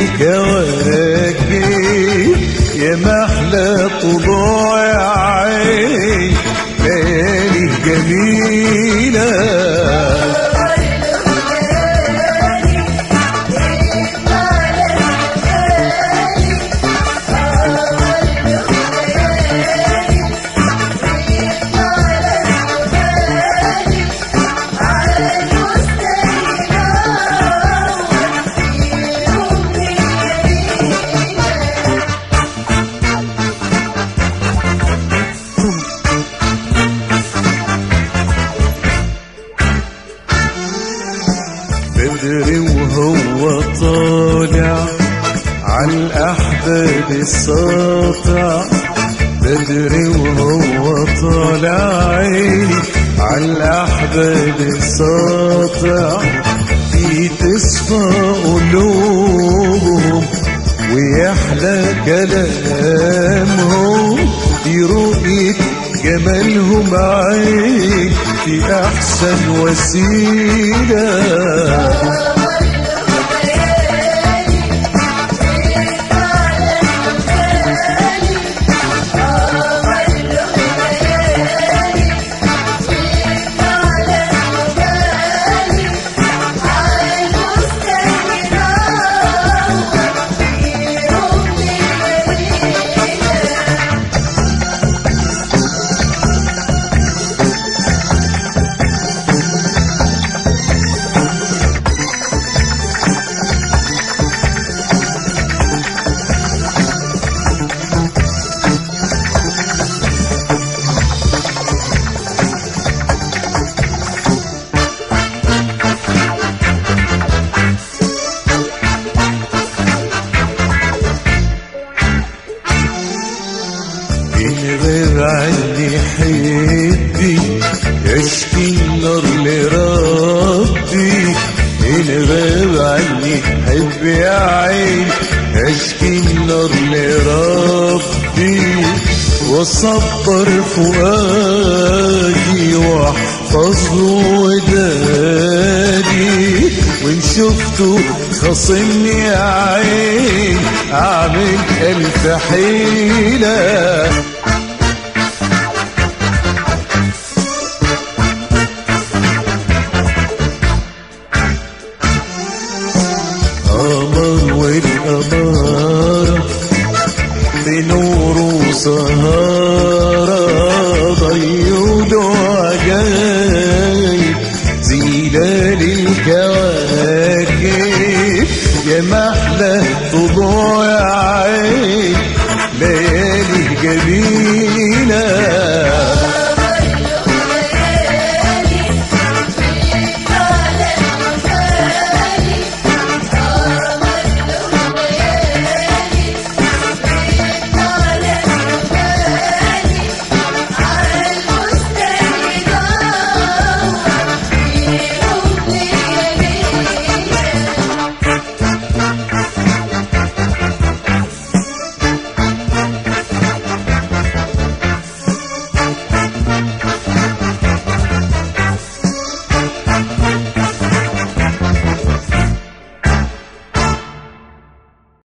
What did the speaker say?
الكواكب يا محلى طلوع عين ليالي جميلة. عالأحباب الساطع بدري وهو طالع عيني الساطع في تصفى قلوبهم ويحلى كلامهم. في رؤية جمالهم عين في أحسن وسيلة. عني حبي يشكي النار لربي. غير عني حبي يا عين يشكي النار لربي. وصبر فؤادي واحفظه وداني. وإن شفته خصمني يا عين أعمل ألف حيلة. والقمارة بنور وسهارة